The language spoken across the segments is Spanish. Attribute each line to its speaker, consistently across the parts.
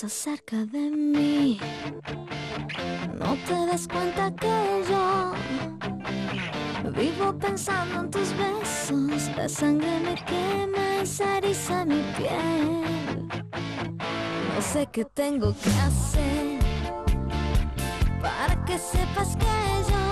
Speaker 1: pasa cerca de mí. No te das cuenta que yo vivo pensando en tus besos. La sangre me quema y se eriza mi piel. No sé qué tengo que hacer para que sepas que yo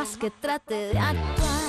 Speaker 1: más que trate de actuar,